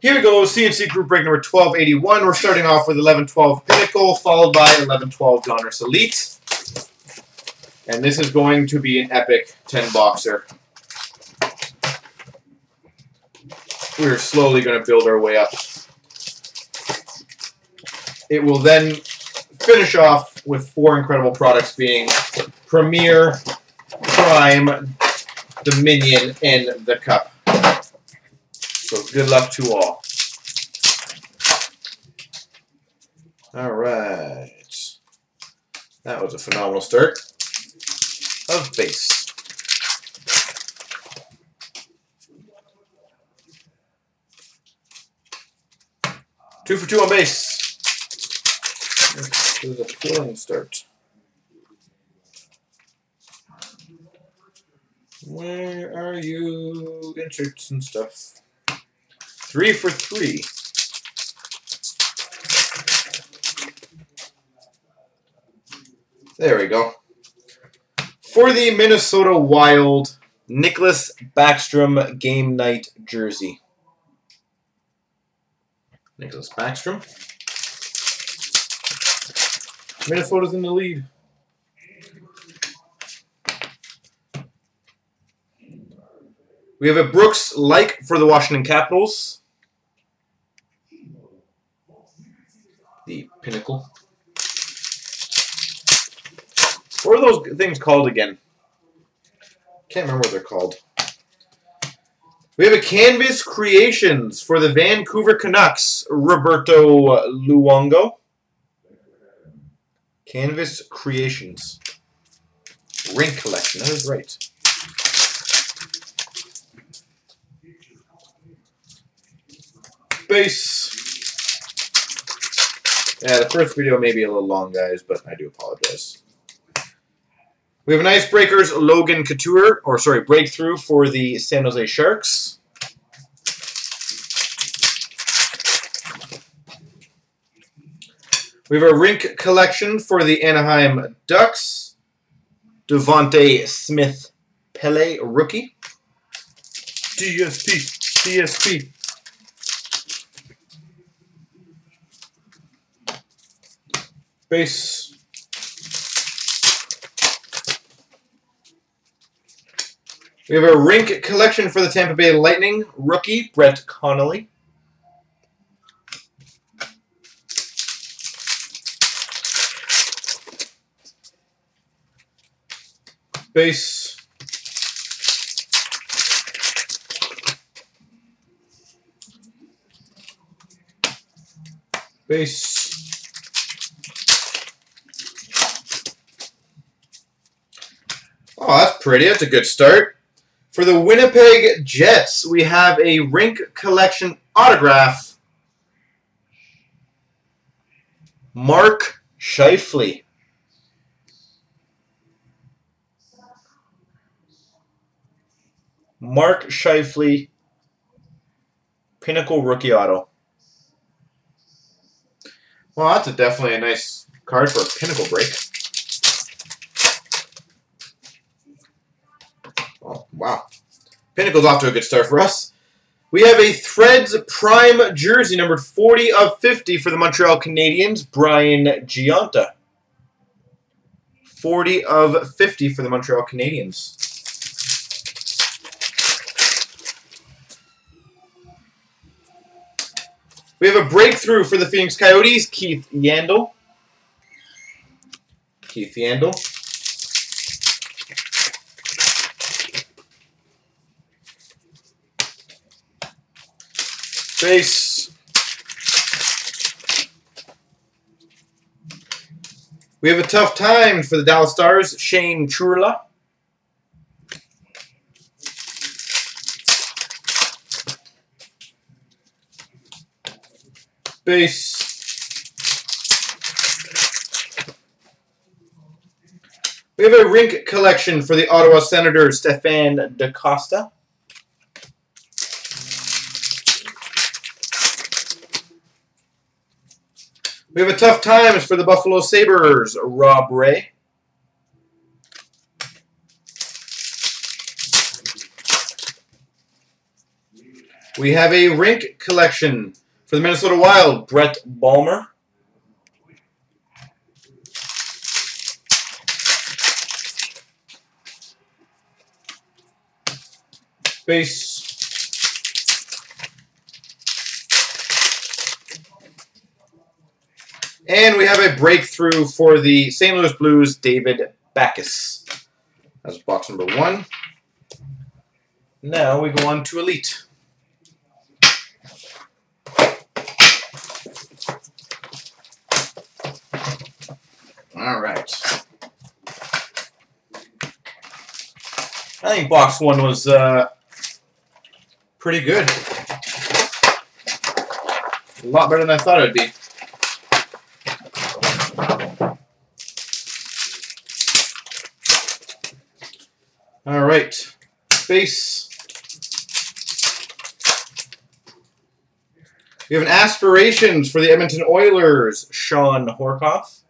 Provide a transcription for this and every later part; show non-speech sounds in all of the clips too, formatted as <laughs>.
Here we go, CNC group break number 1281. We're starting off with 1112 Pinnacle, followed by 1112 Donruss Elite. And this is going to be an epic 10 boxer. We're slowly going to build our way up. It will then finish off with four incredible products being Premier, Prime, Dominion, and the Cup. So good luck to all. All right. That was a phenomenal start of base. Two for two on base. This is a killing start. Where are you? Inserts and stuff. Three for three. There we go. For the Minnesota Wild, Nicholas Backstrom game night jersey. Nicholas Backstrom. Minnesota's in the lead. We have a Brooks Laich for the Washington Capitals. The Pinnacle. What are those things called again? Can't remember what they're called. We have a Canvas Creations for the Vancouver Canucks, Roberto Luongo. Canvas Creations. Rink Collection, that is right. Base. Yeah, the first video may be a little long, guys, but I do apologize. We have an Icebreakers Logan Couture, or sorry, Breakthrough for the San Jose Sharks. We have a Rink Collection for the Anaheim Ducks. Devonte Smith Pele Rookie. DSP. DSP. Base. We have a rink collection for the Tampa Bay Lightning. Rookie, Brett Connolly. Base. Base. Oh, that's pretty. That's a good start. For the Winnipeg Jets, we have a Rink Collection autograph. Mark Scheifele. Mark Scheifele, Pinnacle Rookie Auto. Well, that's a definitely a nice card for a Pinnacle break. Wow. Pinnacle's off to a good start for us. We have a Threads Prime jersey, numbered 40 of 50 for the Montreal Canadiens, Brian Gionta. 40 of 50 for the Montreal Canadiens. We have a breakthrough for the Phoenix Coyotes, Keith Yandle. Keith Yandle. Base. We have a tough time for the Dallas Stars, Shane Churla. Base. We have a rink collection for the Ottawa Senators, Stefan DaCosta. We have a tough times for the Buffalo Sabres, Rob Ray. We have a rink collection for the Minnesota Wild, Brett Bulmer. Base. And we have a breakthrough for the St. Louis Blues, David Backes. That's box number one. Now we go on to Elite. All right. I think box one was uh, pretty good. A lot better than I thought it would be. All right, base. We have an aspirations for the Edmonton Oilers, Shawn Horcoff.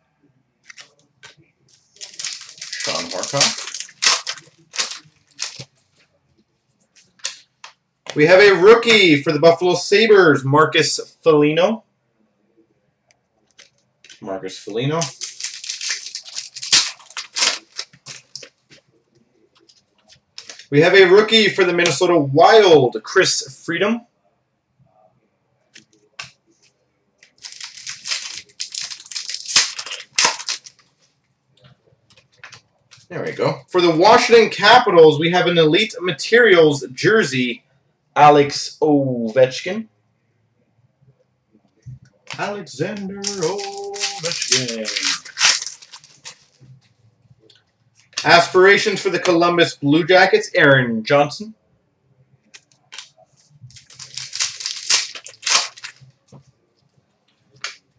Shawn Horcoff. We have a rookie for the Buffalo Sabres, Marcus Foligno. Marcus Foligno. We have a rookie for the Minnesota Wild, Chris Freedom. There we go. For the Washington Capitals, we have an Elite Materials jersey, Alex Ovechkin. Alexander Ovechkin. Aspirations for the Columbus Blue Jackets, Aaron Johnson.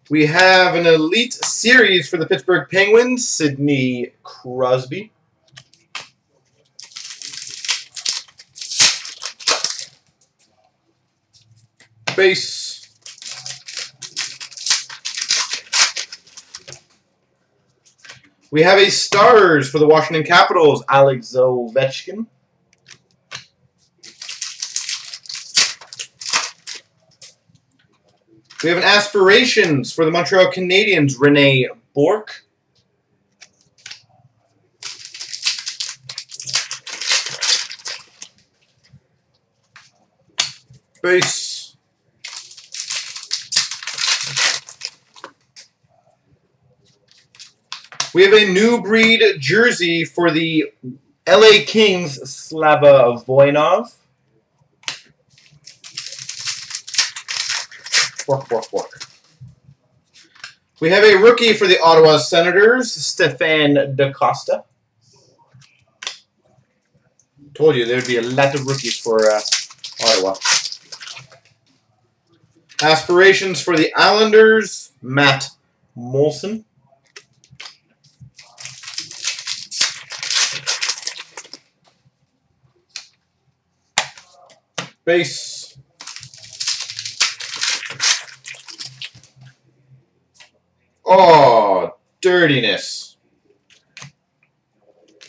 We have an Elite Series for the Pittsburgh Penguins, Sidney Crosby. Base. We have a Stars for the Washington Capitals, Alex Ovechkin. We have an Aspirations for the Montreal Canadiens, Rene Bourque. Base. We have a new breed jersey for the LA Kings, Slava Voinov. Fork. We have a rookie for the Ottawa Senators, Stefan DaCosta. Told you there would be a lot of rookies for uh, Ottawa. Aspirations for the Islanders, Matt Moulson. Base. Oh, dirtiness.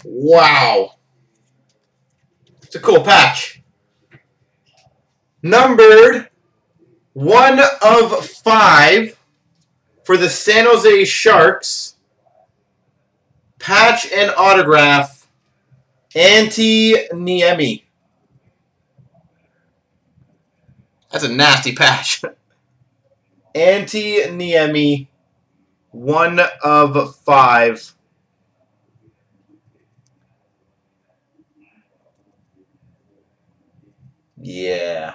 Wow. It's a cool patch. Numbered one of five for the San Jose Sharks. Patch and autograph, Antti Niemi. That's a nasty patch. <laughs> Antti Niemi, one of five. Yeah.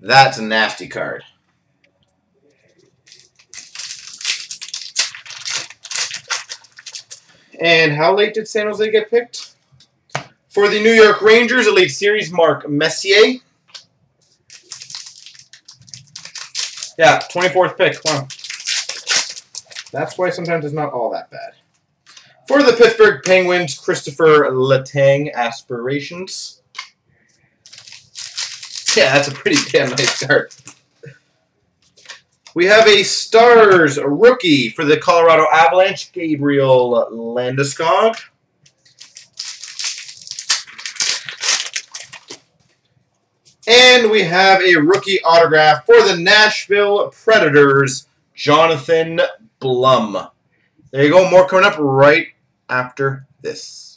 That's a nasty card. And how late did San Jose get picked? For the New York Rangers, Elite Series, Mark Messier. Yeah, 24th pick. Wow. That's why sometimes it's not all that bad. For the Pittsburgh Penguins, Kristopher Letang, Aspirations. Yeah, that's a pretty damn nice card. We have a Stars rookie for the Colorado Avalanche, Gabriel Landeskog. And we have a rookie autograph for the Nashville Predators, Jonathan Blum. There you go. More coming up right after this.